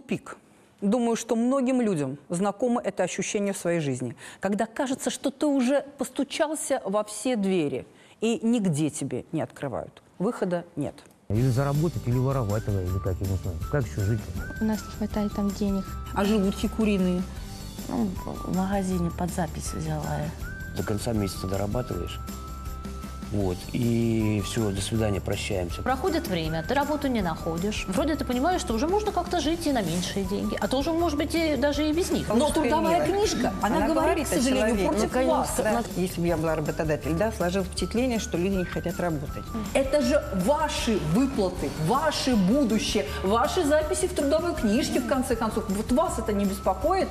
тупик. Думаю, что многим людям знакомо это ощущение в своей жизни, когда кажется, что ты уже постучался во все двери, и нигде тебе не открывают. Выхода нет. Или заработать, или воровать тогда, или как, я не знаю. Как еще жить? У нас не хватает там денег. А желудки куриные? Ну, в магазине под запись взяла я. До конца месяца дорабатываешь. Вот. И все, до свидания, прощаемся. Проходит время, ты работу не находишь. Вроде ты понимаешь, что уже можно как-то жить и на меньшие деньги. А то уже, может быть, и даже и без них. Но трудовая книжка, она, говорит, к о сожалению, против Ну, вас. да. Если бы я была работодатель, да, сложилось впечатление, что люди не хотят работать. Это же ваши выплаты, ваше будущее, ваши записи в трудовой книжке, в конце концов. Вот вас это не беспокоит?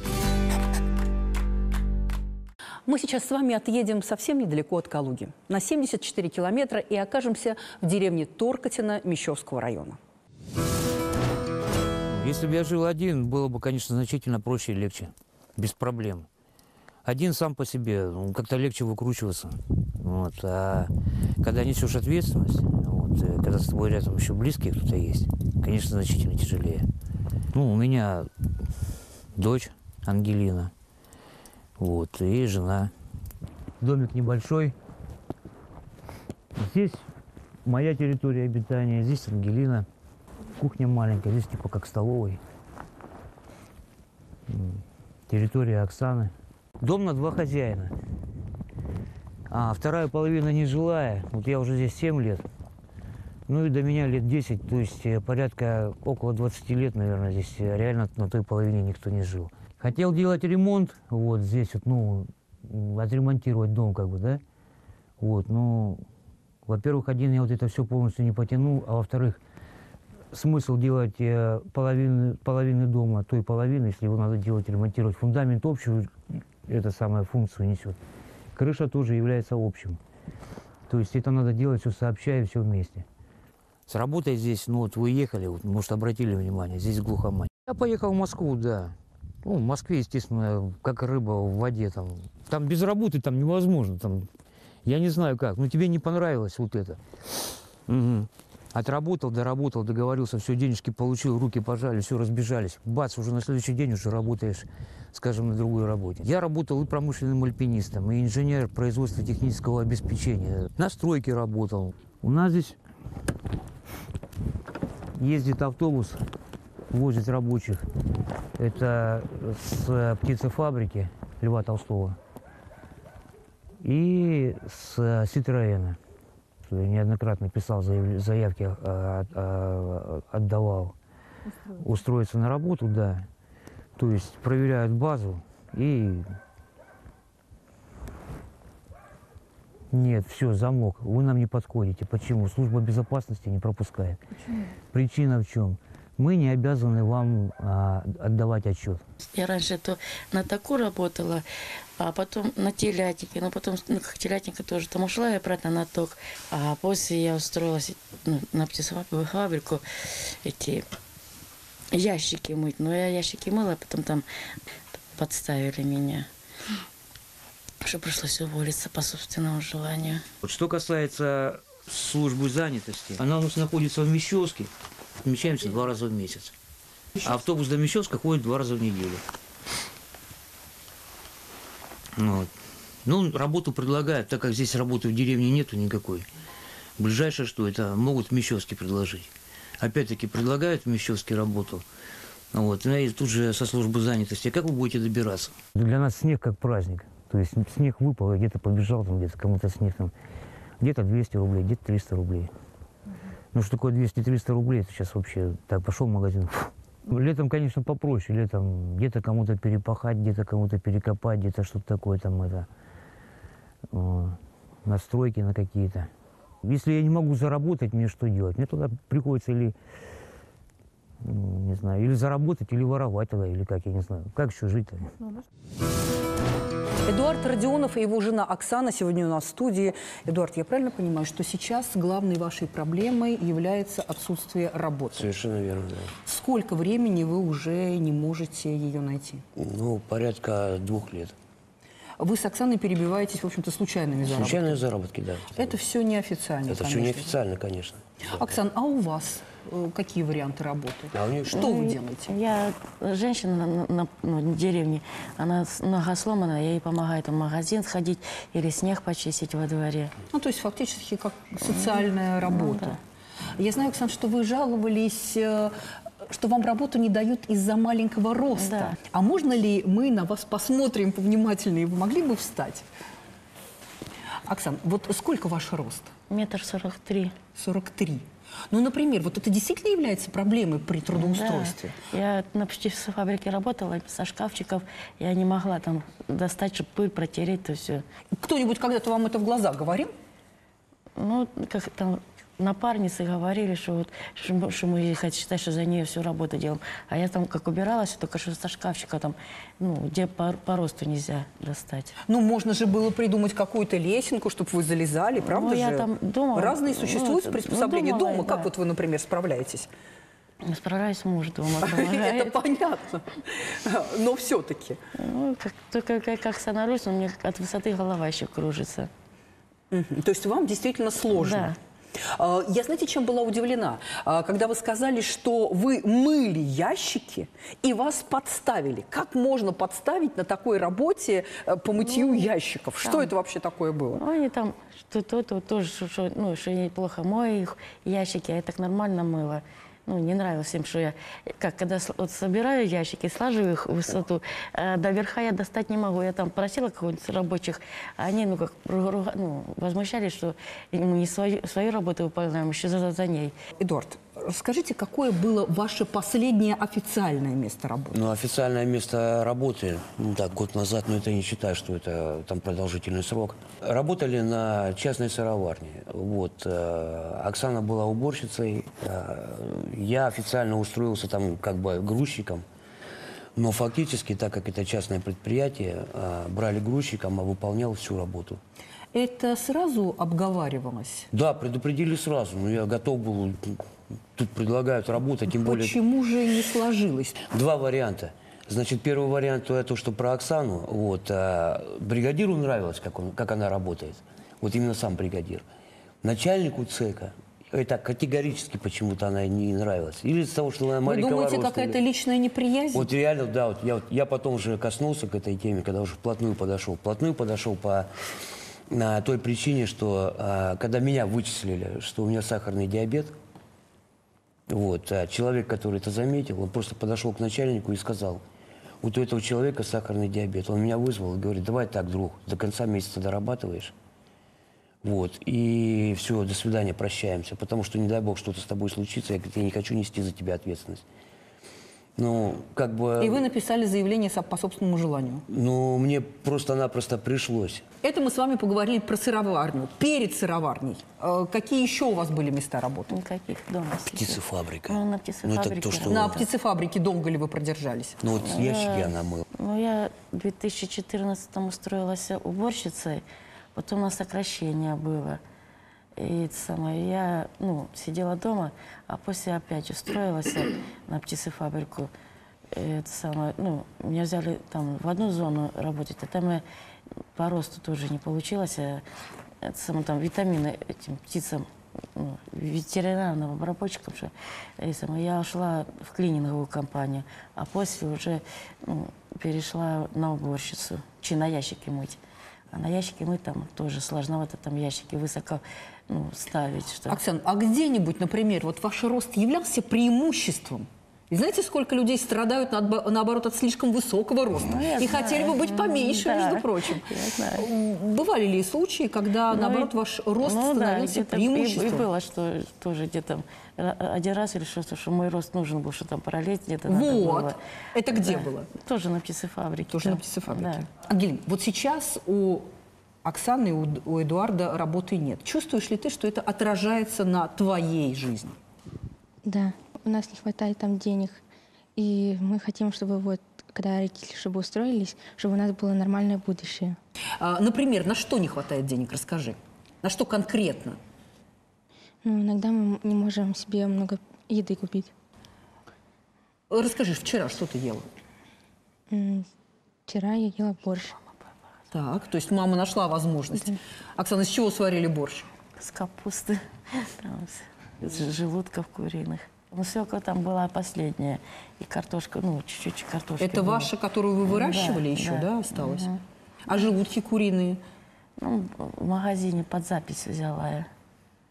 Мы сейчас с вами отъедем совсем недалеко от Калуги, на 74 километра, и окажемся в деревне Торкотина Мещовского района. Если бы я жил один, было бы, конечно, значительно проще и легче. Без проблем. Один сам по себе, ну, как-то легче выкручиваться. Вот. А когда несешь ответственность, вот, э, когда с тобой рядом еще близкий кто-то есть, конечно, значительно тяжелее. Ну, у меня дочь Ангелина, вот, и жена. Домик небольшой. Здесь моя территория обитания, здесь Ангелина. Кухня маленькая, здесь типа как столовой. Территория Оксаны. Дом на два хозяина. А вторая половина нежилая. Вот я уже здесь 7 лет. Ну и до меня лет 10, то есть э, порядка около 20 лет, наверное, здесь э, реально на той половине никто не жил. Хотел делать ремонт, вот здесь вот, ну, отремонтировать дом как бы, да. Вот, ну, во-первых, один я вот это все полностью не потянул, а во-вторых, смысл делать э, половины, половины дома, той половины, если его надо делать, ремонтировать. Фундамент общую, это самая функцию несет. Крыша тоже является общим. То есть это надо делать все сообща и все вместе. С работой здесь, ну вот вы ехали, вот, может, обратили внимание, здесь глухомань. Я поехал в Москву, да. Ну, в Москве, естественно, как рыба в воде там. Там без работы там невозможно. Там, я не знаю как. Но тебе не понравилось вот это. Мгм. Отработал, доработал, договорился, все, денежки получил, руки пожали, все, разбежались. Бац, уже на следующий день уже работаешь, скажем, на другой работе. Я работал и промышленным альпинистом, и инженер производства технического обеспечения. На стройке работал. У нас здесь ездит автобус, возит рабочих. Это с птицефабрики Льва Толстого и с Ситроена. Я неоднократно писал заяв- заявки, а, отдавал. Устроиться на работу, да. То есть проверяют базу и... Нет, все, замок. Вы нам не подходите. Почему? Служба безопасности не пропускает. Причина в чем? Мы не обязаны вам а, отдавать отчет. Я раньше то на таку работала, а потом на телятнике. Но потом, ну, как телятника тоже там ушла и обратно на ток. А после я устроилась ну, на птицефабрику фабрику эти ящики мыть. Но я ящики мыла, а потом там подставили меня. Что пришлось уволиться по собственному желанию. Вот что касается службы занятости, она у нас находится в Мещовске. Отмечаемся два раза в месяц. А автобус до Мещовска ходит два раза в неделю. Вот. Ну, работу предлагают, так как здесь работы в деревне нету никакой. Ближайшее, что это могут в Мещовске предложить. Опять-таки предлагают в Мещовске работу. Вот. Ну, И тут же со службы занятости. Как вы будете добираться? Для нас снег как праздник. То есть снег выпал, и где-то побежал, там где-то кому-то снег. Где-то 200 рублей, где-то 300 рублей. Ну, что такое 200-300 рублей, это сейчас вообще, так, пошел в магазин. Летом, конечно, попроще. Летом где-то кому-то перепахать, где-то кому-то перекопать, где-то что-то такое там, это, э, настройки на какие-то. Если я не могу заработать, мне что делать? Мне тогда приходится или, не знаю, или заработать, или воровать тогда, или как, я не знаю. Как еще жить-то? Эдуард Родионов и его жена Оксана сегодня у нас в студии. Эдуард, я правильно понимаю, что сейчас главной вашей проблемой является отсутствие работы? Совершенно верно, да. Сколько времени вы уже не можете ее найти? Ну, порядка двух лет. Вы с Оксаной перебиваетесь, в общем-то, случайными заработками. Случайные заработки, да. Это все неофициально, Это все конечно. неофициально, конечно. Оксан, а у вас какие варианты работы? А у нее- Что вы делаете? Я женщина на, на- на- ну, деревне, она нога сломана, я ей помогаю там в магазин сходить или снег почистить во дворе. Ну, то есть фактически как социальная работа. Я знаю, Оксан, что вы жаловались, э, что вам работу не дают из-за маленького роста. Да. А можно ли мы на вас посмотрим повнимательнее? Вы могли бы встать? Оксан, вот сколько ваш рост? Метр сорок три. 43. Ну, например, вот это действительно является проблемой при трудоустройстве? Да. Я на птицефабрике работала со шкафчиков, я не могла там достать, чтобы пыль протереть, то все. Кто-нибудь когда-то вам это в глаза говорил? Ну, как там напарницы говорили, что, вот, что, мы- что мы хоть считать, что за нее всю работу делаем. А я там как убиралась, только что со шкафчика там, ну, где по, по росту нельзя достать. Ну, можно же было придумать какую-то лесенку, чтобы вы залезали, правда Ну, я же? там думала, Разные ну, существуют это- приспособления ну, думала, дома. Как да. вот вы, например, справляетесь? Справляюсь, муж дома Это понятно. Но все-таки. Ну, как, только как, как становлюсь, у меня от высоты голова еще кружится. То есть вам действительно сложно. А, Я, знаете, чем была удивлена? А, Когда вы сказали, что вы мыли ящики и вас подставили. Как можно подставить на такой работе э, по мытью ящиков? Что там- это вообще такое было? Ну, они там, что то, то тоже, что, что, ну, что я неплохо мою их ящики, а я так нормально мыла. Ну, не нравилось им, что я, как, когда вот собираю ящики, слаживаю их в высоту, а до верха я достать не могу. Я там просила кого-нибудь рабочих, а они, ну, как, ну, возмущались, что мы не свою, свою работу выполняем, еще за, за ней. Эдуард, скажите, какое было ваше последнее официальное место работы? Ну, официальное место работы, ну так, год назад, но это не считаю, что это там продолжительный срок. Работали на частной сыроварне. Вот. э, Оксана была уборщицей. э, Я официально устроился там как бы грузчиком. Но фактически, так как это частное предприятие, э, брали грузчиком, а выполнял всю работу. Это сразу обговаривалось? Да, предупредили сразу, но я готов был. Тут предлагают работать, тем более... Почему же не сложилось? Два варианта. Значит, первый вариант то что про Оксану. Вот, а, бригадиру нравилось, как, он, как она работает. Вот именно сам бригадир. Начальнику ЦЕКа это категорически почему-то она не нравилась. Или из-за того, что она Вы маленького думаете, роста, какая-то или- личная неприязнь? Вот реально, да, вот я, вот- я потом уже коснулся к этой теме, когда уже вплотную подошел. Вплотную подошел по на той причине, что а, когда меня вычислили, что у меня сахарный диабет, вот, а человек, который это заметил, он просто подошел к начальнику и сказал, вот у этого человека сахарный диабет. Он меня вызвал и говорит, давай так, друг, до конца месяца дорабатываешь. Вот, и все, до свидания, прощаемся. Потому что, не дай бог, что-то с тобой случится, я, я не хочу нести за тебя ответственность. Ну, как бы... И вы написали заявление по собственному желанию. Ну, мне просто-напросто пришлось. Это мы с вами поговорили про сыроварню. Перед сыроварней. э, какие еще у вас были места работы? Никаких дома. Птицефабрика. Ну, на Ну, это птицефабрике. то, что... На птицефабрике долго ли вы продержались? Ну, вот ящики она мыла. Ну, я в 2014 устроилась уборщицей, потом у нас сокращение было. И это самое, я ну, сидела дома, а после опять устроилась на птицефабрику. И Это самое, ну, меня взяли там в одну зону работать, а там я по росту тоже не получилось. а это самое, там витамины этим птицам, ну, ветеринарным обработчикам, что, и самое, я ушла в клининговую компанию, а после уже ну, перешла на уборщицу, чи на ящики мыть. А на ящики мыть там тоже сложновато, там ящики высоко ну, ставить. Что... Оксан, а где-нибудь, например, вот ваш рост являлся преимуществом? И знаете, сколько людей страдают, наобо- наоборот, от слишком высокого роста? Ну, и знаю. хотели бы быть поменьше, Да, между прочим. Бывали ли случаи, когда, Ну, наоборот, и- ваш рост ну, да, становился и- преимуществом? И, было, что тоже где-то ра- один раз или что-то, что мой рост нужен был, что там параллель где-то Вот. было. Это где Да. было? Тоже на птицефабрике. Тоже да. на птицефабрике. Да. Ангелина, вот сейчас у Оксаны и у, Эдуарда работы нет. Чувствуешь ли ты, что это отражается на твоей жизни? Да, у нас не хватает там денег. И мы хотим, чтобы вот, когда родители чтобы устроились, чтобы у нас было нормальное будущее. А, например, на что не хватает денег? Расскажи. На что конкретно? Ну, иногда мы не можем себе много еды купить. Расскажи, вчера что ты ела? М, Вчера я ела борщ. Так, то есть мама нашла возможность. Оксана, из чего сварили борщ? С капусты, там, с- желудков куриных. Ну, свекла там была последняя. И картошка, ну, чуть-чуть картошки Это было. ваша, которую вы выращивали Да, еще, да. да, осталось? А желудки куриные? Ну, в магазине под запись взяла я.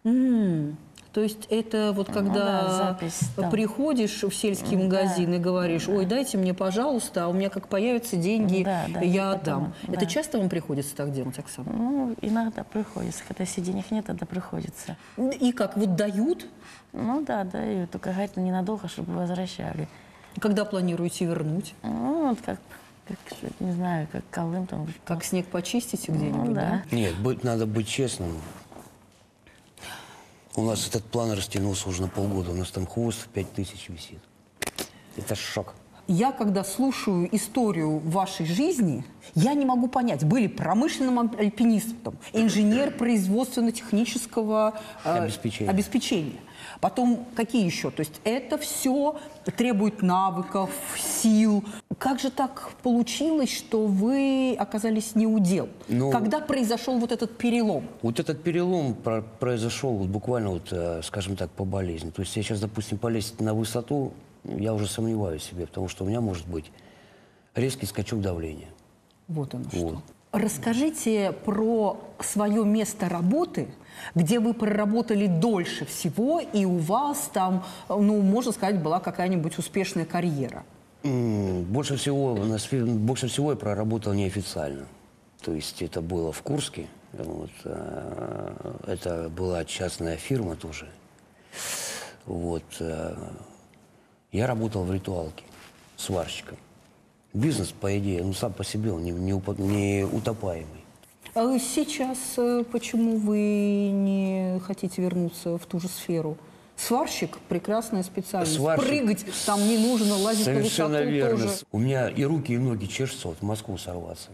М, То есть это вот Ну когда да, запись, да. приходишь в сельский Да, магазин и говоришь, ой, дайте мне, пожалуйста, а у меня как появятся деньги, Да, да, я потом, отдам. Это да. часто вам приходится так делать, Оксана? Ну, иногда приходится. Когда если денег нет, тогда приходится. И как, вот дают? Ну да, даю. Только говорит, ненадолго, чтобы возвращали. Когда планируете вернуть? Ну, вот как, как, не знаю, как Колым там. Как снег почистите где-нибудь, Ну, да? да. Нет, быть, надо быть честным. У нас этот план растянулся уже на полгода. У нас там хвост в пять тысяч висит. Это шок. Я, когда слушаю историю вашей жизни, я не могу понять, были промышленным альп- альпинистом, инженер производственно-технического э, Обеспечения. обеспечения. Потом какие еще? То есть это все требует навыков, сил. Как же так получилось, что вы оказались не у дел? Ну- Когда произошел вот этот перелом? Вот этот перелом про- произошел вот буквально, вот, э, скажем так, по болезни. То есть я сейчас, допустим, полезть на высоту, я уже сомневаюсь в себе, потому что у меня может быть резкий скачок давления. Вот оно Вот. что. Расскажите про свое место работы, где вы проработали дольше всего, и у вас там, ну, можно сказать, была какая-нибудь успешная карьера. Больше всего, больше всего я проработал неофициально. То есть это было в Курске. Вот, э, это была частная фирма тоже. Вот, э, я работал в ритуалке сварщиком. Бизнес, по идее, ну сам по себе он не, не не утопаемый. А сейчас э, почему вы не хотите вернуться в ту же сферу? Сварщик – прекрасная специальность. Сварщик. Прыгать там не нужно, лазить Совершенно на высоту верно. тоже. У меня и руки, и ноги чешутся вот в Москву сорваться.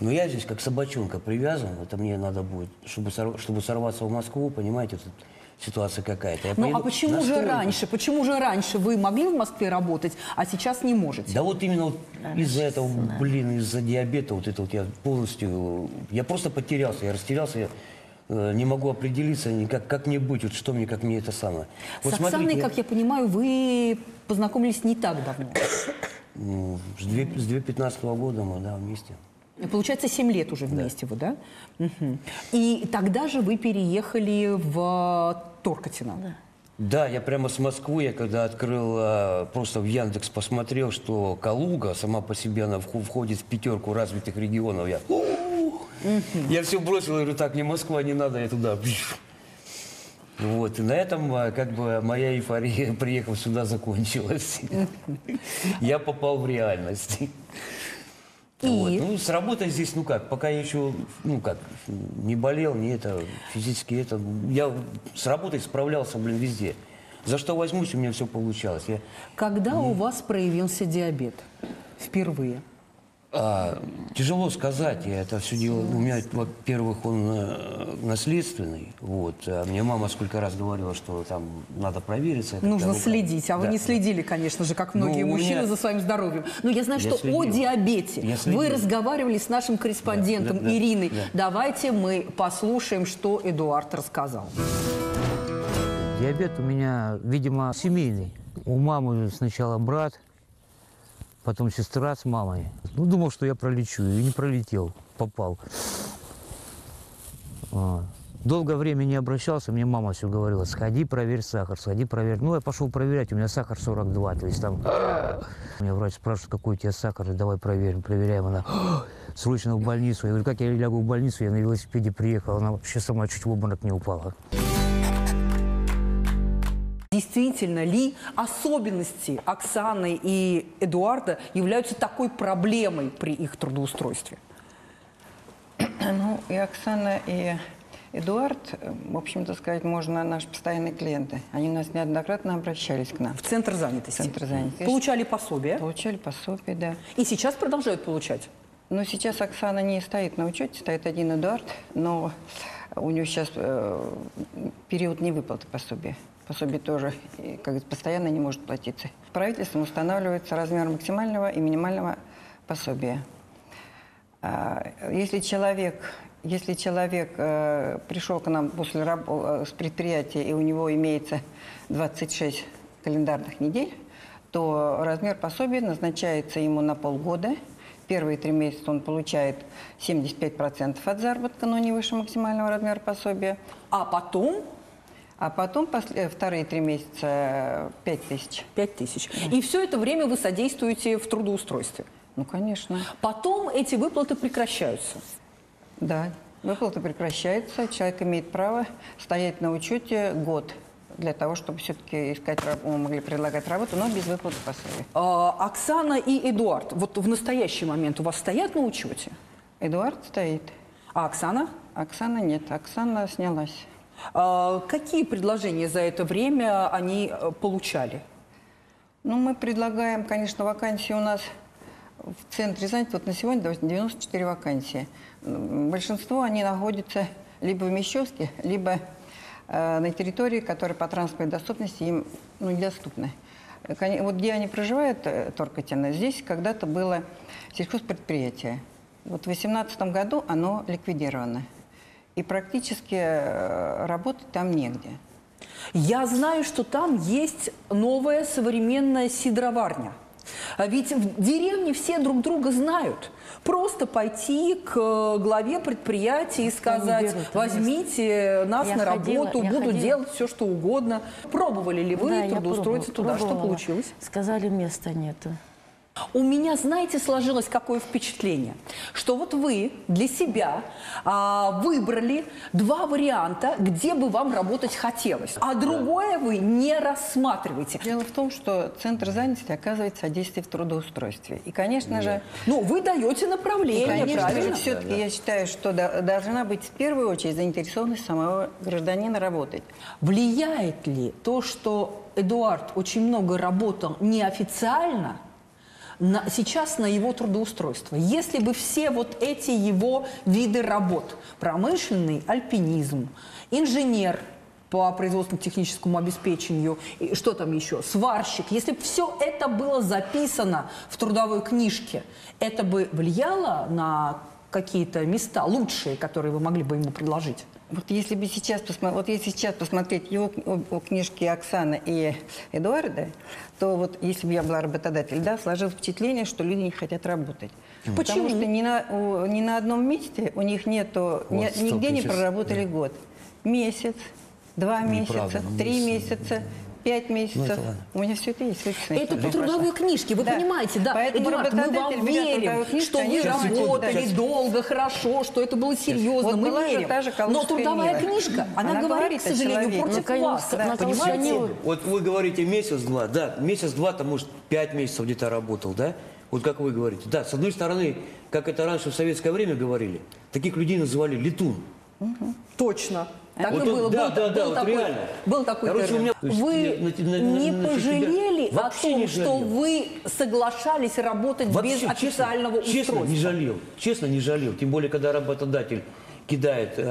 Но я здесь как собачонка привязан. Это мне надо будет, чтобы, сор- чтобы сорваться в Москву, понимаете, тут ситуация какая-то. Я Ну а почему же раньше? Почему же раньше вы могли в Москве работать, а сейчас не можете? Да вот именно вот из-за этого, блин, из-за диабета, вот это вот я полностью, я просто потерялся, я растерялся, я э, не могу определиться никак, как мне быть, вот что мне, как мне это самое. Вот С Оксаной, смотрите, как я понимаю, вы познакомились не так давно. ну, с две- с 2015 года мы, да, вместе. Получается, 7 лет уже вместе вы, да? Мгм. И тогда же вы переехали в Торкотино. Да, я прямо с Москвы, я когда открыл, а, просто в Яндекс посмотрел, что Калуга сама по себе, она входит в пятерку развитых регионов. Я, я все бросил, я говорю, так, не Москва, не надо, я туда. Вот, и на этом а, как бы моя эйфория, приехав сюда, закончилась. Я попал в реальность. И? Вот. Ну, с работой здесь, ну как, пока я еще, ну как, не болел, не это, физически это. Я с работой справлялся, блин, везде. За что возьмусь, у меня все получалось. Я, Когда у вас проявился диабет? Впервые. А, тяжело сказать, я это все дело, у меня, во-первых, он э, наследственный, вот, а мне мама сколько раз говорила, что там надо провериться. это Нужно ну, следить, а вы да, не следили, конечно же, как многие Ну, мужчины меня- за своим здоровьем. Но я знаю, Я что следил. о диабете вы разговаривали с нашим корреспондентом Да, да, да, Ириной. да. Давайте мы послушаем, что Эдуард рассказал. Диабет у меня, видимо, семейный. У мамы сначала брат, потом сестра с мамой. Ну, думал, что я пролечу, и не пролетел, попал. А. Долгое время не обращался, мне мама все говорила, сходи, проверь сахар, сходи, проверь. Ну, я пошел проверять, у меня сахар 42, то есть там... Меня врач спрашивает, какой у тебя сахар, давай проверим, проверяем. Она, срочно в больницу. Я говорю, как я лягу в больницу, я на велосипеде приехал, она вообще сама чуть в обморок не упала. Действительно ли особенности Оксаны и Эдуарда являются такой проблемой при их трудоустройстве? Ну, и Оксана, и Эдуард, э, в общем-то сказать, можно наши постоянные клиенты. Они у нас неоднократно обращались к нам. В Центр занятости. Центр занятости. Получали пособие. Получали пособие, да. И сейчас продолжают получать. Но сейчас Оксана не стоит на учете, стоит один Эдуард, но у него сейчас э, период невыплаты пособия. Пособие тоже, как говорится, постоянно не может платиться. Правительством устанавливается размер максимального и минимального пособия. А, Если человек, если человек э, пришел к нам после э, с предприятия и у него имеется 26 календарных недель, то размер пособия назначается ему на полгода. Первые три месяца он получает 75% от заработка, но не выше максимального размера пособия. А потом А потом после, вторые три месяца 5 тысяч. 5 тысяч. И все это время вы содействуете в трудоустройстве. Ну, конечно. Потом эти выплаты прекращаются. Да, выплата прекращается, человек имеет право стоять на учете год для того, чтобы все-таки искать, раб- мы могли предлагать работу, но без выплаты пособия. А, Оксана и Эдуард, вот в настоящий момент у вас стоят на учете? Эдуард стоит, А Оксана? Оксана нет, Оксана снялась. А, Какие предложения за это время они э, получали? Ну, мы предлагаем, конечно, вакансии у нас в центре занятости. Вот на сегодня допустим, 94 вакансии. Большинство они находятся либо в Мещовске, либо э, на территории, которая по транспортной доступности им ну, недоступны. Коне- Вот где они проживают, э, Торкотино, здесь когда-то было сельхозпредприятие. Вот в 2018 году оно ликвидировано. И практически э, работать там негде. Я знаю, что там есть новая современная сидроварня. А ведь в деревне все друг друга знают. Просто пойти к э, главе предприятия и сказать, берут, возьмите нас Я на ходила, работу, буду ходила. делать все, что угодно. Пробовали ли вы Да, трудоустроиться пробовала, туда? Что пробовала. получилось? Сказали, места нету. У меня, знаете, сложилось какое впечатление, что вот вы для себя а, выбрали два варианта, где бы вам работать хотелось, а другое вы не рассматриваете. Дело в том, что Центр занятости оказывает содействие в трудоустройстве. И, конечно же, Ну, вы даете и, направление, конечно правильно? же, все-таки я считаю, что до- должна быть в первую очередь заинтересованность самого гражданина работать. Влияет ли то, что Эдуард очень много работал неофициально, на- сейчас на его трудоустройство? Если бы все вот эти его виды работ, промышленный альпинизм, инженер по производственно-техническому обеспечению, и что там еще, сварщик, если бы все это было записано в трудовой книжке, это бы влияло на какие-то места лучшие, которые вы могли бы ему предложить? Вот если бы сейчас, посмо- вот если сейчас посмотреть его о- книжки Оксаны и Эдуарда, то вот если бы я была работодатель, да, сложилось впечатление, что люди не хотят работать. Потому Почему? что ни на, у- ни на одном месте у них нету, ни- Вот, стоп, нигде не проработали год. Месяц, два Неправда, месяца, ну, три месяц, месяца, пять месяцев. ладно. у меня все это есть. Это по трудовой книжке, вы Да. понимаете, да. Поэтому Эдуард, мы вам верим, книжку, что они вы работали да. долго, хорошо, что это было серьезно, Вот мы верим. та же Но трудовая Нива. книжка, она, Она говорит, к сожалению, против Ну, вас. Калужской понимаете? Вот вы говорите месяц-два, да, месяц-два, там, может, пять месяцев где-то работал, да? Вот как вы говорите. Да, с одной стороны, как это раньше в советское время говорили, таких людей называли летун. Точно. Так Вот и было. да, был, да, был да, вот такой, реально. был такой Короче, термин. у меня- Вы на- на- на- не на- пожалели о том, что вы соглашались работать Вообще, без честно, официального честно, устройства? не жалел. Честно, не жалел. Тем более, когда работодатель кидает э,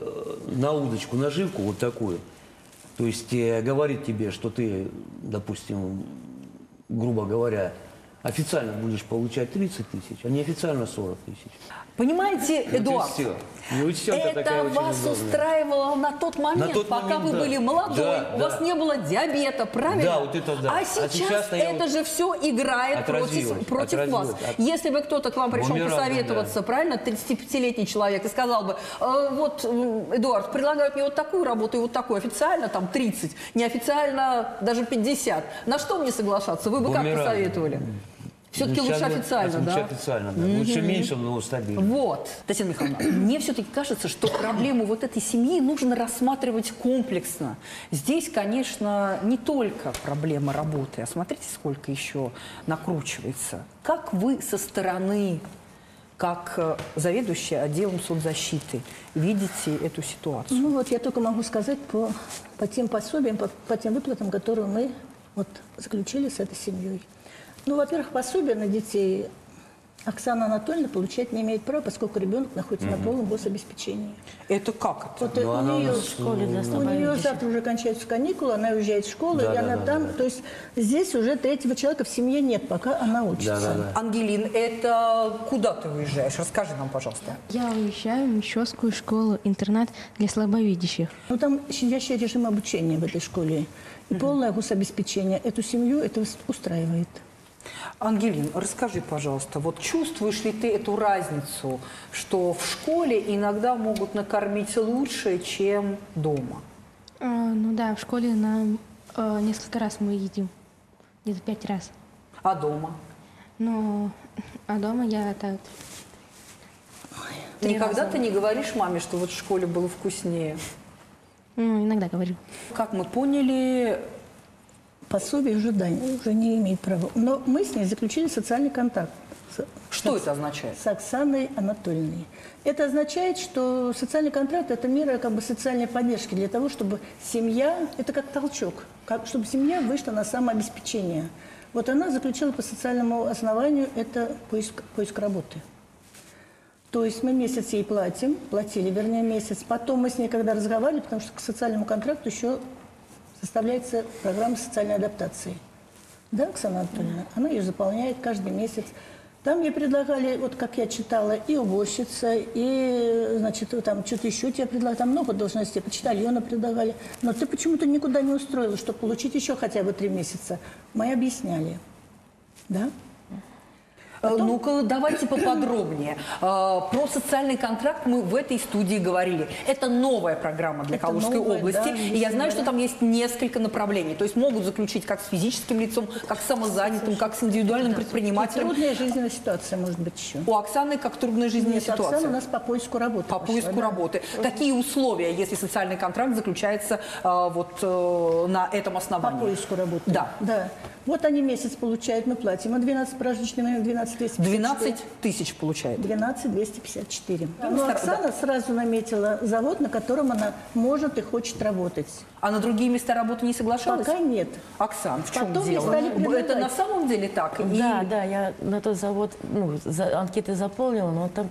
э, на удочку наживку вот такую, то есть э, говорит тебе, что ты, допустим, грубо говоря, официально будешь получать 30 тысяч, а неофициально 40 тысяч. Понимаете, и Эдуард, учтёнка это вас удобная. устраивало на тот момент, тот пока момент, вы да. были молодой, Да, у вас да. не было диабета, правильно? Да, вот это да. А А сейчас, сейчас-то я это вот- же все играет против, Отразилось, против вас. отразилось. От- Если бы кто-то к вам пришел Бумеранг, посоветоваться, да. правильно, 35-летний человек, и сказал бы, «Э, вот, Эдуард, предлагают мне вот такую работу и вот такую, официально там 30, неофициально даже 50. На что мне соглашаться? Вы бы как Бумеранг. посоветовали? Все-таки Ну, лучше официально, лучше да? официально, да. Лучше меньше, но стабильно. Вот, Татьяна Михайловна, мне все-таки кажется, что проблему вот этой семьи нужно рассматривать комплексно. Здесь, конечно, не только проблема работы, а смотрите, сколько еще накручивается. Как вы со стороны, как э, заведующая отделом соцзащиты, видите эту ситуацию? Ну вот я только могу сказать по, по тем пособиям, по, по тем выплатам, которые мы вот заключили с этой семьей. Ну, во-первых, пособие на детей Оксана Анатольевна получать не имеет права, поскольку ребенок находится на полном гособеспечении. Это как это? Вот Ну, у она нее, В школе у нее завтра уже кончаются каникулы, она уезжает в школу, Да, и да, она да, там. да. То есть здесь уже третьего человека в семье нет, пока она учится. Да, да, да. Ангелин, это куда ты уезжаешь? Расскажи нам, пожалуйста. Я уезжаю в Мещовскую школу, интернат для слабовидящих. Ну там щадящий режим обучения в этой школе. И полное гособеспечение. Эту семью это ус- устраивает. Ангелин, расскажи, пожалуйста, вот чувствуешь ли ты эту разницу, что в школе иногда могут накормить лучше, чем дома? А, ну да, в школе нам э, несколько раз мы едим. Где-то пять раз. А дома? Но а дома я так... три Никогда раза. ты не говоришь маме, что вот в школе было вкуснее? Ну, иногда говорю. Как мы поняли, Пособие уже, да, уже не имеет права. Но мы с ней заключили социальный контакт. с- что это означает? с Оксаной Анатольевной. Это означает, что социальный контракт – это мера как бы социальной поддержки для того, чтобы семья, это как толчок, как, чтобы семья вышла на самообеспечение. Вот она заключила по социальному основанию это поиск, поиск работы. То есть мы месяц ей платим, платили, вернее, месяц. Потом мы с ней когда разговаривали, потому что к социальному контракту еще составляется программа социальной адаптации. Да, Оксана Анатольевна? Она ее заполняет каждый месяц. Там ей предлагали, вот как я читала, и уборщица, и, значит, там что-то еще тебе предлагали, там много должностей, почтальона предлагали. Но ты почему-то никуда не устроила, чтобы получить еще хотя бы три месяца. Мы объясняли. Да? Э, Ну-ка, давайте поподробнее. Э, Про социальный контракт мы в этой студии говорили. Это новая программа для Это Калужской новая, области. да, и я знаю, что действительно. там есть несколько направлений. То есть могут заключить как с физическим лицом, как с самозанятым, как с индивидуальным предпринимателем. трудная жизненная ситуация может быть еще. У Оксаны как трудная жизненная Нет, ситуация. Оксана у нас по поиску работы По пошла, поиску да. работы. Какие условия, если социальный контракт заключается э, вот э, на этом По основании? поиску работы. Да. Да. Вот они месяц получают, мы платим. А 12 праздничный момент, 12 254. 12 тысяч получает. 12 254. Ну, Но стар- Оксана сразу наметила завод, на котором она может и хочет работать. А на другие места работы не соглашалась? Пока нет. Оксан, в чем Потом мне дело? стали Это предлагать. на самом деле так? И- Да, да, я на тот завод ну, за- анкеты заполнила, но там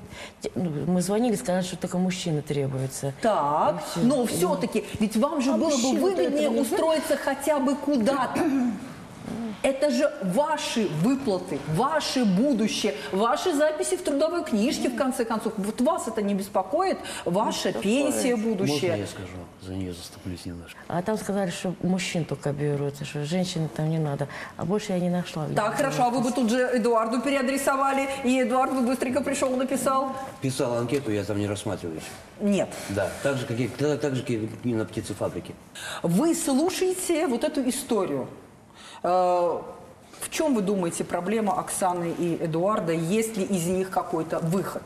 ну, мы звонили, сказали, что только мужчины требуются. Так, но все-таки, ведь вам же А было бы выгоднее устроиться хотя бы куда-то. Это же ваши выплаты, ваше будущее, ваши записи в трудовой книжке, в конце концов. Вот вас это не беспокоит? Ваша пенсия Можно будущее? я скажу? За нее заступлюсь немножко. А там сказали, что мужчин только берут, что женщин там не надо. А больше я не нашла. Так, хорошо, а вы бы тут же Эдуарду переадресовали, и Эдуард бы быстренько пришел, написал? Писал анкету, я там не рассматриваюсь. Нет. Да, так же, как и, так, так же, как и на птицефабрике. Вы слушаете вот эту историю. Э, В чем, вы думаете, проблема Оксаны и Эдуарда? Есть ли из них какой-то выход?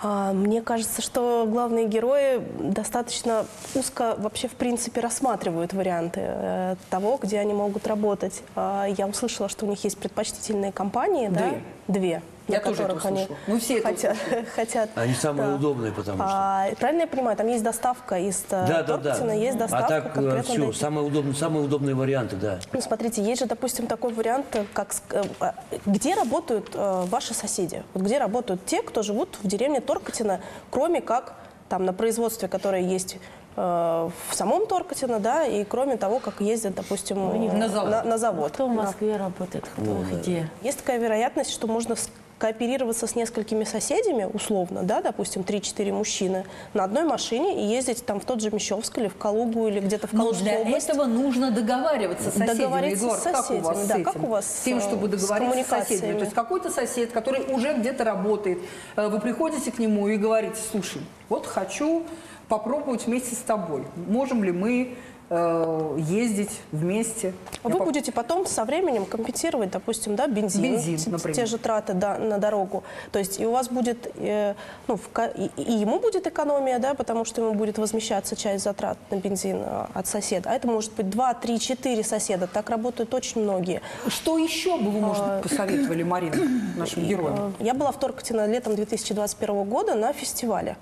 А, Мне кажется, что главные герои достаточно узко вообще в принципе рассматривают варианты э, того, где они могут работать. А, Я услышала, что у них есть предпочтительные компании, да? Две. Я на тоже это которых они услышала. Мы все это хотят, хотят. Они самые да. удобные, потому что. А, правильно я понимаю, там есть доставка из э, да, да, да. Есть доставка а так конкретно до все, этих самые удобные, самые удобные варианты, да. ну, смотрите, есть же, допустим, такой вариант, э, как э, а, где работают э, ваши соседи? Вот где работают те, кто живут в деревне Торкотино, кроме как там на производстве, которое есть э, в самом Торкотино, да, и кроме того, как ездят, допустим, На завод. На, на завод. Кто в Да. Москве работает, кто где. Есть такая вероятность, что можно кооперироваться с несколькими соседями, условно, да, допустим, 3-4 мужчины на одной машине и ездить там в тот же Мещовск или в Калугу или где-то в Но Калужскую для область. этого нужно договариваться с соседями. Договориться Эдуард, с как у соседями, вас с да, этим? как у вас С тем, с, чтобы э, с договориться с, соседями. коммуникациями? То есть какой-то сосед, который уже где-то работает, э, вы приходите к нему и говорите, слушай, вот хочу попробовать вместе с тобой. Можем ли мы э, ездить вместе? Я Вы будете потом со временем компенсировать, допустим, да, бензин, Бензин, те- например. те же траты да, на дорогу. То есть и у вас будет, э, ну, в и, и ему будет экономия, да, потому что ему будет возмещаться часть затрат на бензин э, от соседа. А это может быть 2, 3, 4 соседа. Так работают очень многие. Что еще бы вы, может А, быть, посоветовали, Марина, нашим героям? Э, Я была в Торкотино летом 2021 года на фестивале.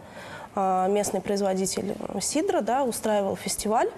А, Местный производитель сидра да, устраивал фестиваль.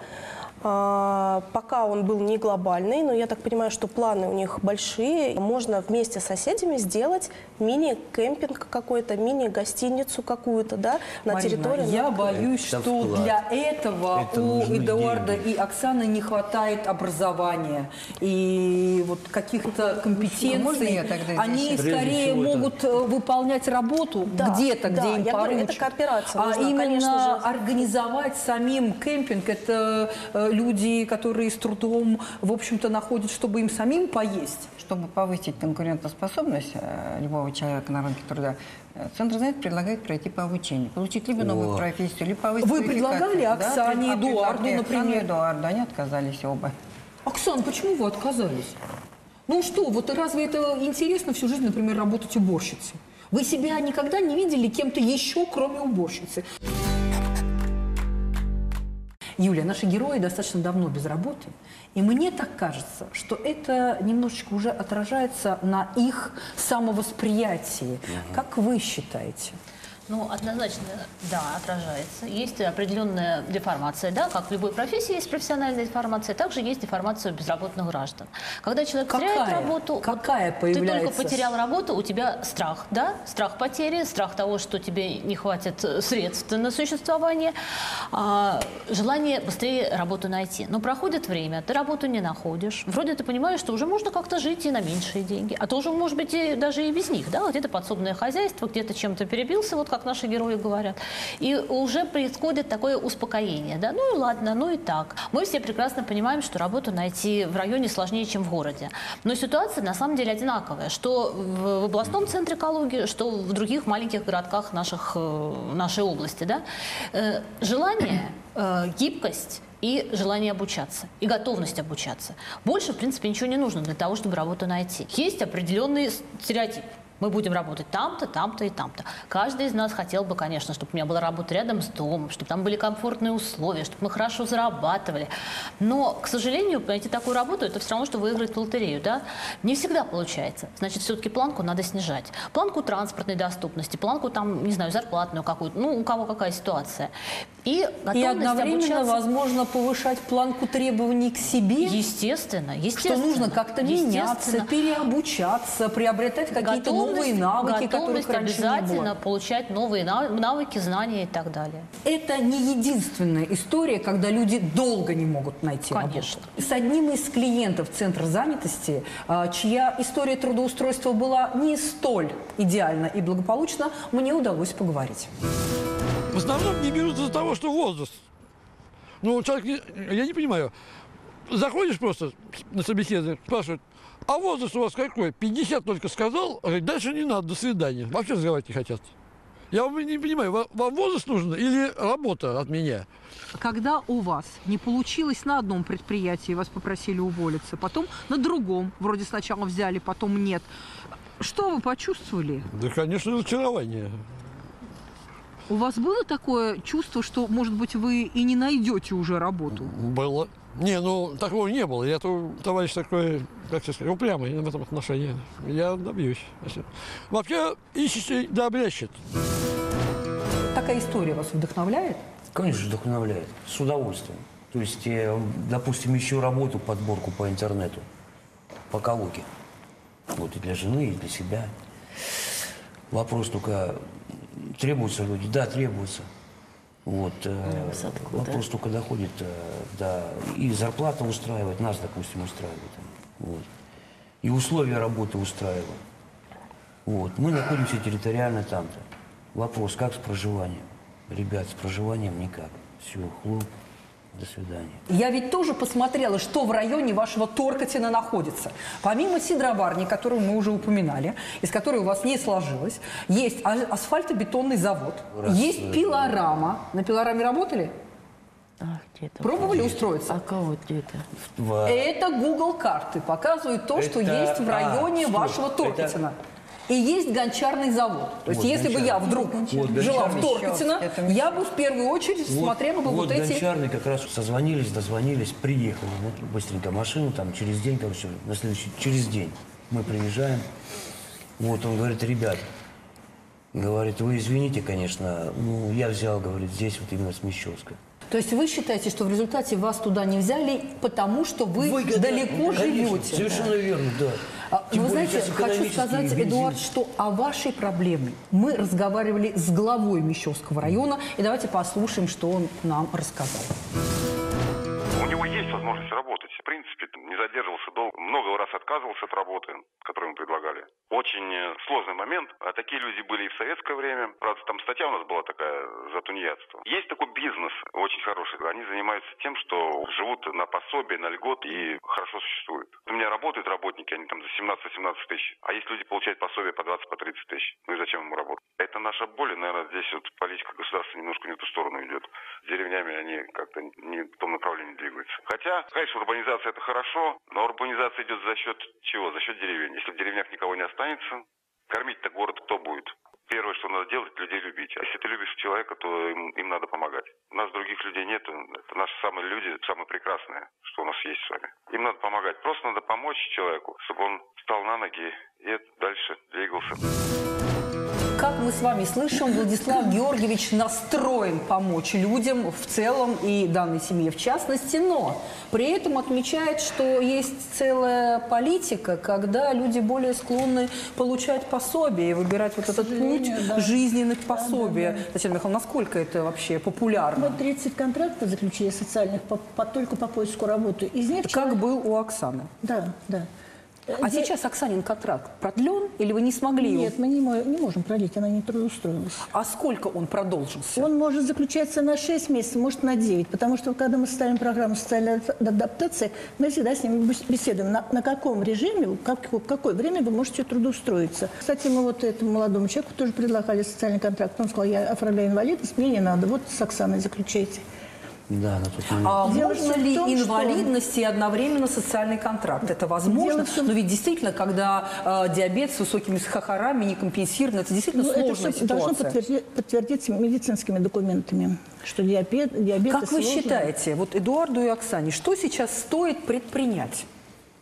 А, Пока он был не глобальный, но я так понимаю, что планы у них большие. Можно вместе с соседями сделать мини-кемпинг какой-то, мини-гостиницу какую-то, да, на Марина, территории. я боюсь, что для этого Это у Эдуарда деньги. и Оксаны не хватает образования и вот каких-то компетенций. Тогда здесь? Они скорее это- могут э, выполнять работу Да, где-то, да, где им я говорю, это поручат. кооперация А нужна, именно конечно же. организовать самим кемпинг, это э, люди, которые с трудом, в общем-то, находят, чтобы им самим поесть. Чтобы повысить конкурентоспособность э, любого человека на рынке труда, э, Центр занятости предлагает пройти по обучению, получить либо новую О. профессию, либо повысить Вы предлагали Да, Оксане, пред- а Эдуарду, Оксане например? и Эдуарду, они отказались оба. Оксана, почему вы отказались? Ну что, вот разве это интересно всю жизнь, например, работать уборщицей? Вы себя никогда не видели кем-то еще, кроме уборщицы? Юлия, наши герои достаточно давно без работы, и мне так кажется, что это немножечко уже отражается на их самовосприятии. Как вы считаете? Ну, однозначно, да, отражается. Есть определенная деформация, да, как в любой профессии есть профессиональная деформация, также есть деформация безработных граждан. Когда человек теряет Какая? работу, Какая ты появляется? только потерял работу, у тебя страх, да, страх потери, страх того, что тебе не хватит средств на существование, а, желание быстрее работу найти. Но проходит время, ты работу не находишь, вроде ты понимаешь, что уже можно как-то жить и на меньшие деньги, а то уже, может быть, и даже и без них, да, вот где-то подсобное хозяйство, где-то чем-то перебился, вот как наши герои говорят, и уже происходит такое успокоение, да, ну и ладно, ну и так. Мы все прекрасно понимаем, что работу найти в районе сложнее, чем в городе. Но ситуация на самом деле одинаковая, что в в областном центре Калуги, что в других маленьких городках наших, э, нашей области, да. Э, Желание, э, гибкость и желание обучаться, и готовность обучаться. Больше, в принципе, ничего не нужно для того, чтобы работу найти. Есть определенный стереотип. Мы будем работать там-то, там-то и там-то. Каждый из нас хотел бы, конечно, чтобы у меня была работа рядом с домом, чтобы там были комфортные условия, чтобы мы хорошо зарабатывали. Но, к сожалению, найти такую работу, это все равно, что выиграть в лотерею, да? Не всегда получается. Значит, все-таки планку надо снижать. Планку транспортной доступности, планку там, не знаю, зарплатную какую-то, ну, у кого какая ситуация. И И одновременно, обучаться. возможно, повышать планку требований к себе. Естественно, Что естественно. нужно как-то меняться, переобучаться, приобретать какие-то новые Готовность- навыки, которых не обязательно было. получать новые нав- навыки, знания и так далее. Это не единственная история, когда люди долго не могут найти Конечно. работу. С одним из клиентов Центра занятости, а, чья история трудоустройства была не столь идеальна и благополучна, мне удалось поговорить. В основном не берут из-за того, что возраст. Ну, человек, не- я не понимаю. Заходишь просто на собеседование, спрашивают, а возраст у вас какой? 50 только сказал, говорит, дальше не надо, до свидания. Вообще разговаривать не хотят. Я вам не понимаю, ва- вам возраст нужен или работа от меня? Когда у вас не получилось на одном предприятии, вас попросили уволиться, потом на другом, вроде сначала взяли, потом нет, что вы почувствовали? Да, конечно, разочарование. У вас было такое чувство, что, может быть, вы и не найдете уже работу? Было. Не, ну, такого не было. Я то, товарищ такой, как тебе сказать, упрямый в этом отношении. Я добьюсь. Вообще, ищите, да обрящет. Такая история вас вдохновляет? Конечно, вдохновляет. С удовольствием. То есть, э, допустим, ищу работу, подборку по интернету, по Калуге. Вот и для жены, и для себя. Вопрос только, требуются люди? Да, требуются. Вот, э, с откуда? вопрос только доходит э, до... И зарплата устраивает, нас, допустим, устраивает. Вот. И условия работы устраивают. Вот. Мы находимся территориально там-то. Вопрос, как с проживанием? Ребят, с проживанием никак. Все, хлоп, до свидания. Я ведь тоже посмотрела, что в районе вашего Торкотина находится. Помимо сидроварни, которую мы уже упоминали, из которой у вас не сложилось, есть а- асфальтобетонный завод, Раз, есть пилорама. На пилораме работали? А, где-то. Пробовали А устроиться? кого где-то? В- Это Google карты показывают то, что Это- есть в районе а, вашего это- Торкотина. И есть гончарный завод. То есть, Вот если бы я гончарный. вдруг Вот жила в гончарный. Торкотино, я бы в первую очередь смотрела бы вот, вот эти... гончарный как раз созвонились, дозвонились, приехали. Ну, быстренько машину, там через день, короче, на следующий, через день мы приезжаем. Вот он говорит, ребят, говорит, вы извините, конечно, ну, я взял, говорит, здесь вот именно с. То есть вы считаете, что в результате вас туда не взяли, потому что вы Выгода, далеко конечно, живете? Совершенно верно, да. А, Тем Вы более знаете, хочу сказать, бензин. Эдуард, что о вашей проблеме мы разговаривали с главой Мещовского района. И давайте послушаем, что он нам рассказал. Есть возможность работать. В принципе, не задерживался долго. Много раз отказывался от работы, которую мы предлагали. Очень э, сложный момент. А такие люди были и в советское время. Правда, там статья у нас была такая за тунеядство. Есть такой бизнес очень хороший. Они занимаются тем, что живут на пособие, на льгот и хорошо существуют. У меня работают работники, они там за 17-17 тысяч. А есть люди получают пособие по 20, по 30 тысяч. Ну и зачем ему работать? Это наша боль. Наверное, здесь вот политика государства немножко не в ту сторону идет. С деревнями они как-то не в том направлении двигаются. Хотя, конечно, урбанизация это хорошо, но урбанизация идет за счет чего? За счет деревень. Если в деревнях никого не останется, кормить-то город кто будет? Первое, что надо делать, людей любить. А если ты любишь человека, то им, им надо помогать. У нас других людей нет. Это наши самые люди, самые прекрасные, что у нас есть с вами. Им надо помогать. Просто надо помочь человеку, чтобы он встал на ноги и дальше двигался. Как мы с вами слышим, Владислав Георгиевич настроен помочь людям в целом и данной семье в частности, но при этом отмечает, что есть целая политика, когда люди более склонны получать пособие и выбирать вот этот путь да. жизненных пособий. Татьяна Михайловна, насколько это вообще популярно? Мы 30 контрактов заключили социальных по, по- только по поиску работы. Из них Как человек- был у Оксаны. Да, да. А Здесь- сейчас Оксанин контракт продлен или вы не смогли его? Нет, мы не, мо- не можем продлить, она не трудоустроилась. А сколько он продолжился? Он может заключаться на 6 месяцев, может на 9, потому что когда мы ставим программу социальной ад- адаптации, мы всегда с ними бес- беседуем, на, на каком режиме, как, в какое время вы можете трудоустроиться. Кстати, мы вот этому молодому человеку тоже предлагали социальный контракт. Он сказал, я оформляю инвалидность, мне не надо, вот с Оксаной заключайте. Да, на тот момент. А Дело можно ли том, что- инвалидность и одновременно социальный контракт? Это возможно? Дело Но ведь действительно, когда э, диабет с высокими сахарами не компенсирован, это действительно Ну, это сложная должно ситуация. подтверди- подтвердиться медицинскими документами, что диабет, диабет Как это вы сложно. считаете, вот Эдуарду и Оксане, что сейчас стоит предпринять?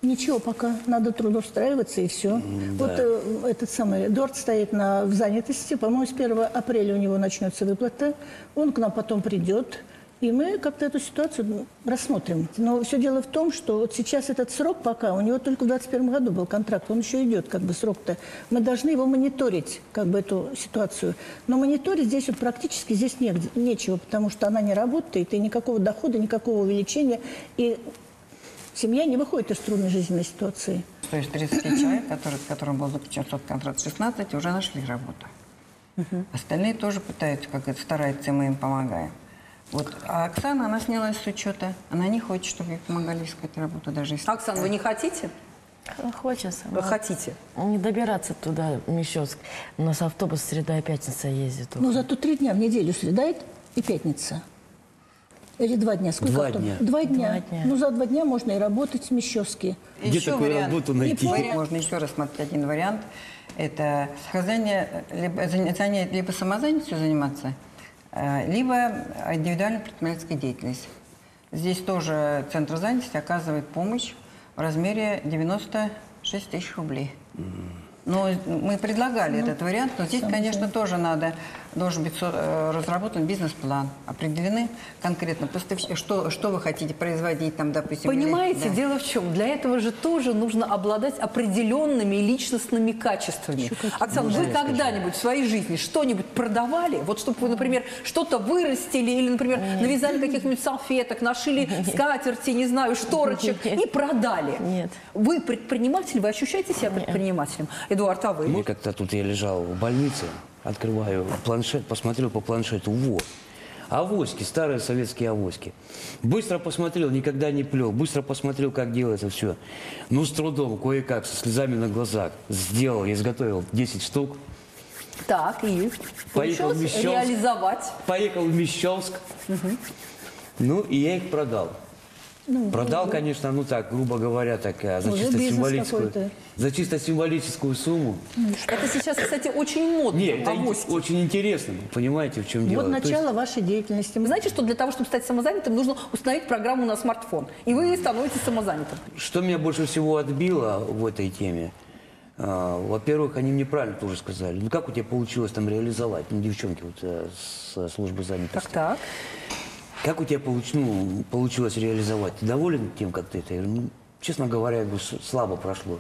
Ничего, пока надо трудоустраиваться и все. Вот э, этот самый Эдуард стоит на, в занятости. По-моему, с 1 апреля у него начнется выплата. Он к нам потом придет. И мы как-то эту ситуацию ну, рассмотрим. Но все дело в том, что вот сейчас этот срок пока, у него только в 2021 году был контракт, он еще идет, как бы срок-то. Мы должны его мониторить, как бы эту ситуацию. Но мониторить здесь вот практически здесь негде- нечего, потому что она не работает, и никакого дохода, никакого увеличения. И семья не выходит из трудной жизненной ситуации. То есть 30 человек, которые, с которым был заключен тот контракт, 16 уже нашли работу. Остальные тоже пытаются, как это стараются, и мы им помогаем. Вот. А Оксана, она снялась с учета. Она не хочет, чтобы ей помогали искать работу, даже если... Оксана, вы не хотите? Хочется. Вы хотите? Не добираться туда, Мещовск. У нас автобус среда и пятница ездит. Но зато три дня в неделю среда и пятница. Или два дня? Сколько Два автобус? дня. Два дня. Два дня. Ну, за два дня можно и работать в Мещовске. Где Еще такую вариант. работу найти? Вариант. Можно еще рассмотреть один вариант. Это оказание, либо, заня- заня- либо самозанятостью заниматься, либо индивидуальной предпринимательской деятельностью. Здесь тоже Центр занятости оказывает помощь в размере 96 тысяч рублей. Но мы предлагали этот вариант, но здесь, конечно, тоже надо, должен быть э, разработан бизнес-план, определены конкретно поставщики, что, что вы хотите производить, там, допустим. или- Понимаете, да. дело в чем? Для этого же тоже нужно обладать определенными личностными качествами. Оксана, вы когда-нибудь в своей жизни что-нибудь продавали? Вот чтобы вы, например, что-то вырастили или, например, навязали каких-нибудь салфеток, нашили скатерти, не знаю, шторочек и продали? Нет. Вы предприниматель, вы ощущаете себя предпринимателем? Эдуард, а вы? Мне как-то тут я лежал в больнице, открываю планшет, посмотрел по планшету, во, авоськи, старые советские авоськи. Быстро посмотрел, никогда не плел, быстро посмотрел, как делается все. Ну, с трудом, кое-как, со слезами на глазах сделал, изготовил 10 штук, Так, и Поехал в Мещовск. реализовать. поехал в Мещовск, ну, и я их продал. Продал, конечно, ну так, грубо говоря, так, а, за чисто символическую, за чисто символическую сумму. Это сейчас, кстати, очень модно. Нет, это авоськи. очень интересно, понимаете, в чем дело. Вот То есть- начало вашей деятельности. Вы знаете, что для того, чтобы стать самозанятым, нужно установить программу на смартфон. И вы становитесь самозанятым. Что меня больше всего отбило в этой теме? а, во-первых, они мне правильно тоже сказали. Ну, как у тебя получилось там реализовать? Ну, девчонки вот э, с службы занятости. Так, так. Как у тебя получ- ну, получилось реализовать? Ты доволен тем, как ты это? Я говорю, ну, честно говоря, я говорю, слабо прошло.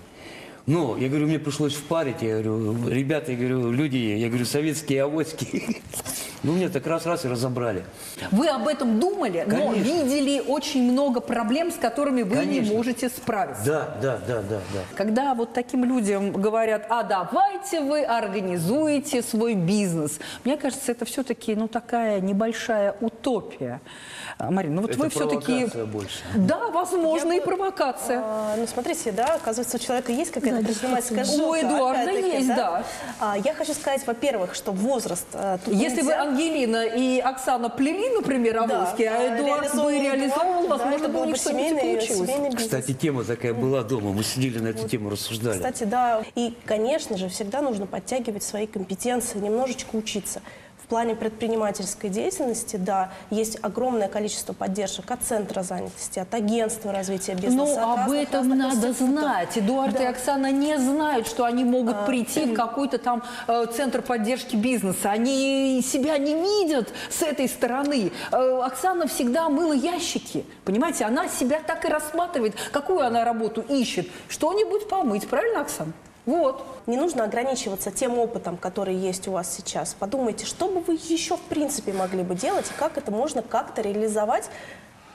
Но, я говорю, мне пришлось впарить, я говорю, ребята, я говорю, люди, я говорю, советские авоськи. Ну, мне так раз-раз и разобрали. Вы об этом думали, но Конечно. видели очень много проблем, с которыми вы не Конечно. можете справиться. Да, да, да, да, да. Когда вот таким людям говорят, а давайте вы организуете свой бизнес, мне кажется, это все-таки ну, такая небольшая утопия. А, Марина, ну вот Это вы все-таки... больше. Да, возможно, Я и бы- провокация. А, ну, смотрите, да, оказывается, у человека есть какая-то предпринимательская У жилка. Эдуарда опять-таки, есть, да. А, я хочу сказать, во-первых, что возраст... а, тут Если нельзя- Ангелина и Оксана плели, например, авоськи, а Эдуард бы реализовывал, да, возможно, бы был у них что-нибудь получилось. Кстати, тема такая была дома, мы сидели на эту тему, рассуждали. Кстати, да. И, конечно же, всегда нужно подтягивать свои компетенции, немножечко учиться. В плане предпринимательской деятельности, да, есть огромное количество поддержек от Центра занятости, от Агентства развития бизнеса. Ну, от об разных- этом надо знать. Эдуард и Да. Оксана не знают, что они могут А, прийти в какой-то там э, центр поддержки бизнеса. Они себя не видят с этой стороны. Э, Оксана всегда мыла ящики. Понимаете, она себя так и рассматривает. Какую она работу ищет? Что-нибудь помыть. Правильно, Оксана? Вот. Не нужно ограничиваться тем опытом, который есть у вас сейчас. Подумайте, что бы вы еще в принципе могли бы делать, и как это можно как-то реализовать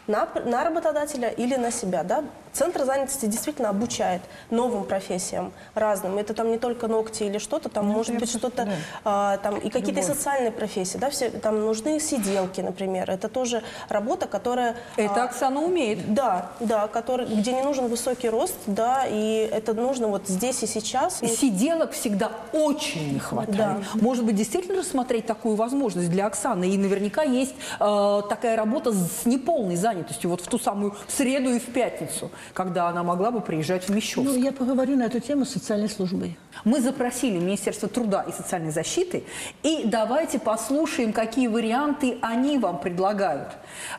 на, на работодателя или на себя. Да? Центр занятости действительно обучает новым профессиям разным. Это там не только ногти или что-то, там может быть что-то, а, там и какие-то социальные профессии. Да? Все, там нужны сиделки, например. Это тоже работа, которая... Это а, Оксана умеет. Да, да, который, где не нужен высокий рост, да, и это нужно вот здесь и сейчас. Ну, Сиделок всегда очень не хватает. Да. Может быть, действительно рассмотреть такую возможность для Оксаны. И наверняка есть э, такая работа с неполной занятостью, вот в ту самую среду и в пятницу, когда она могла бы приезжать в Мещовск. Ну, я поговорю на эту тему с социальной службой. Мы запросили Министерство труда и социальной защиты, и давайте послушаем, какие варианты они вам предлагают.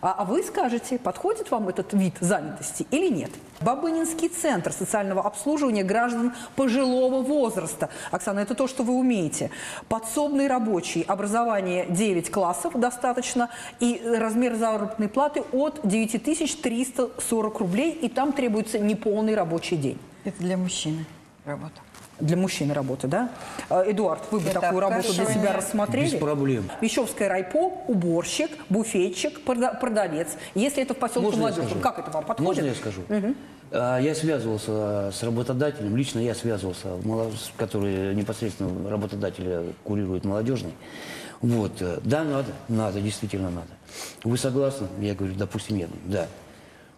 А, а вы скажете, подходит вам этот вид занятости или нет. Бабынинский центр социального обслуживания граждан пожилого возраста. Оксана, это то, что вы умеете. Подсобный рабочий, образование 9 классов достаточно, и размер заработной платы от 9340 рублей, и там требуется неполный рабочий день. Это для мужчины работа. Для мужчины работа, да? Э, Эдуард, вы бы Это такую работу для себя рассмотрели? Без проблем. Мещовская райпо, уборщик, буфетчик, прода- продавец. Если это в поселке скажу? как это вам подходит? Можно я скажу? А, Я связывался с работодателем, лично я связывался, который непосредственно работодателя курирует молодежный. Вот, э, да, надо, надо, действительно надо. Вы согласны? Я говорю, допустим, нет, да.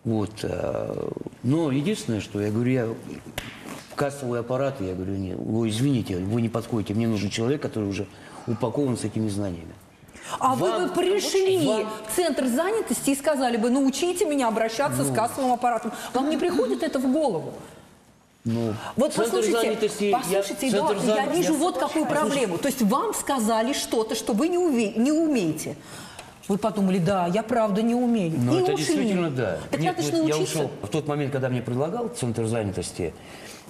Вот, э, но единственное, что я говорю, я кассовый аппарат, я говорю, не, вы извините, вы не подходите, мне нужен человек, который уже упакован с этими знаниями. А вы Вам- бы пришли вам- в центр занятости и сказали бы, научите меня обращаться Ну. с кассовым аппаратом. Вам не приходит это в голову? Ну, Вот послушайте, я- послушайте, центр Эдуард, я вижу вот какую проблему. То есть вам сказали что-то, что вы не, уве- не умеете. Вы подумали, да, я правда не умею. Ну, и это ушли. действительно да. Так Нет, надо же я ушел в тот момент, когда мне предлагал Центр занятости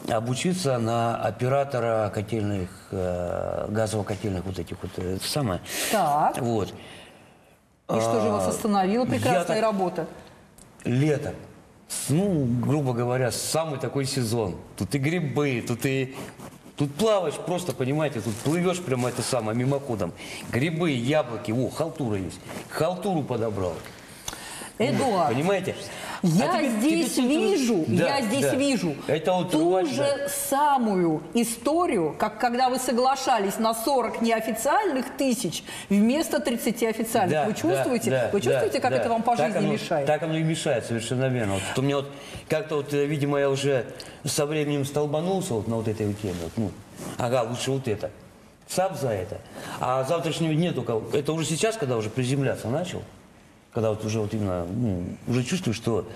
обучиться на оператора котельных, э, газово-котельных вот этих вот, э, это самое. Так. Вот. И что же вас А, остановило? я Прекрасная так- работа. Лето. Ну, грубо говоря, самый такой сезон. Тут и грибы, тут и... Тут плаваешь просто, понимаете, тут плывешь прямо это самое, мимоходом. Грибы, яблоки, о, халтура есть. Халтуру подобрал. Эдуард, Понимаете? Я А здесь центр- вижу, Да, я здесь да. вижу Это вот ту рвать, же да. самую историю, как когда вы соглашались на 40 неофициальных тысяч вместо 30 официальных. Да, вы чувствуете? да, да, вы чувствуете, да, как да. это вам по Так жизни оно- мешает? Так оно и мешает, совершенно верно. Вот, у меня вот как-то вот, э, видимо, я уже со временем столбанулся вот на вот этой вот теме. Вот, ну, ага, лучше вот это. Сам за это. А завтрашнего дня только... Это уже сейчас, когда уже приземляться начал, когда вот уже вот именно, ну, уже чувствую, что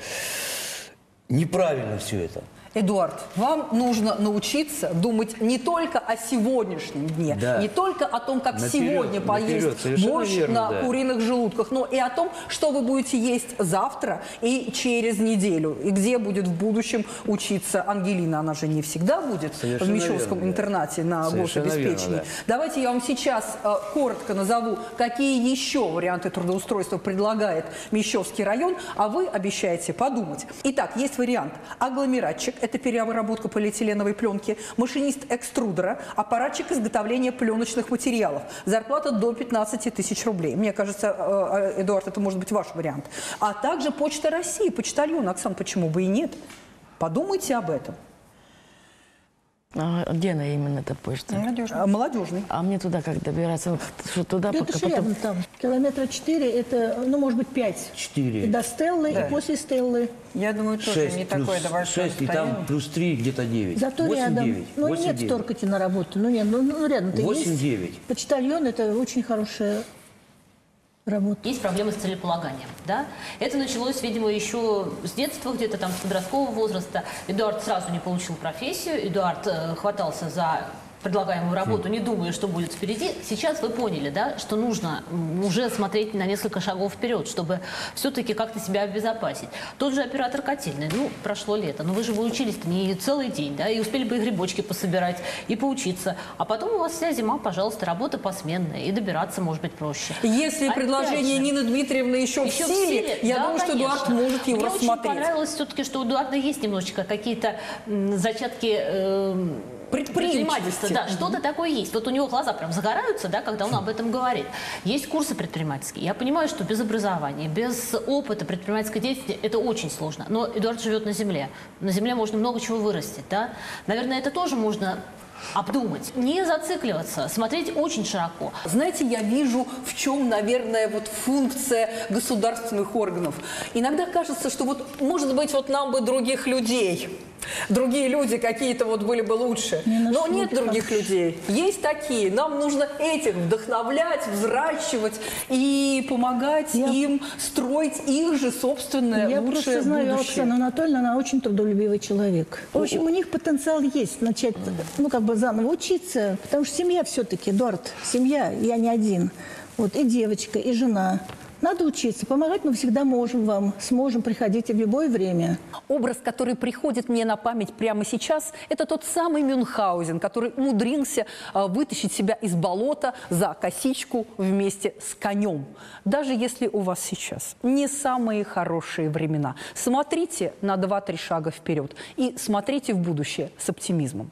неправильно все это. Эдуард, вам нужно научиться думать не только о сегодняшнем дне, Да. не только о том, как Наперед, сегодня поесть наперед, борщ верно, на да. куриных желудках, но и о том, что вы будете есть завтра и через неделю, и где будет в будущем учиться Ангелина. Она же не всегда будет в Совершенно Мещовском верно, да. интернате на гособеспечении. верно, да. Давайте я вам сейчас э, коротко назову, какие еще варианты трудоустройства предлагает Мещовский район, а вы обещаете подумать. Итак, есть вариант. Агломератчик – это переработка полиэтиленовой пленки, машинист экструдера, аппаратчик изготовления пленочных материалов. Зарплата до 15 тысяч рублей. Мне кажется, э, э, Эдуард, это может быть ваш вариант. А также Почта России, почтальон. Оксан, почему бы и нет? Подумайте об этом. А где она именно, эта почта? Э, Молодежный. А мне туда как добираться? Ну, Что туда, Да это пока рядом там. Километра четыре, это, ну, может быть, пять. Четыре. И до Стеллы, Да. и после Стеллы. Я думаю, тоже Шесть не плюс такое это большое шесть, и там плюс три, где-то девять. Зато Восемь, рядом. девять. Ну, Восемь, нет девять. торкати на работу. Ну, нет, ну, ну рядом-то Восемь, есть. девять. Почтальон – это очень хорошая работа. Есть проблемы с целеполаганием, да? Это началось, видимо, еще с детства, где-то там с подросткового возраста. Эдуард сразу не получил профессию, Эдуард э, хватался за предлагаемую работу, не думая, что будет впереди. Сейчас вы поняли, да, что нужно уже смотреть на несколько шагов вперед, чтобы все-таки как-то себя обезопасить. Тот же оператор котельный, ну, прошло лето, но вы же вы учились не целый день, да, и успели бы и грибочки пособирать, и поучиться. А потом у вас вся зима, пожалуйста, работа посменная, и добираться может быть проще. Если Опять предложение же, Нины Дмитриевны еще, еще в силе, я да, думаю, что конечно. Эдуард может его Мне очень рассмотреть. понравилось все-таки, что у Эдуарда есть немножечко какие-то зачатки Предприимчивости. Предпринимательства. Да, что-то такое есть. Вот у него глаза прям загораются, да, когда он об этом говорит. Есть курсы предпринимательские. Я понимаю, что без образования, без опыта предпринимательской деятельности это очень сложно. Но Эдуард живет на земле. На земле можно много чего вырастить, да. Наверное, это тоже можно обдумать. Не зацикливаться, смотреть очень широко. Знаете, я вижу, в чем, наверное, вот функция государственных органов. Иногда кажется, что вот, может быть, вот нам бы других людей. Другие люди какие-то вот были бы лучше. Но нет других людей. Есть такие. Нам нужно этих вдохновлять, взращивать и помогать им строить их же собственное Я лучшее просто знаю будущее. Оксану Анатольевну, она очень трудолюбивый человек. В общем, у них потенциал есть начать, ну, как бы заново учиться, потому что семья все-таки, Эдуард, семья, я не один. Вот и девочка, и жена. Надо учиться. Помогать мы всегда можем вам. Сможем, приходите в любое время. Образ, который приходит мне на память прямо сейчас, это тот самый Мюнхгаузен, который умудрился а, вытащить себя из болота за косичку вместе с конем. Даже если у вас сейчас не самые хорошие времена, смотрите на 2-3 шага вперед и смотрите в будущее с оптимизмом.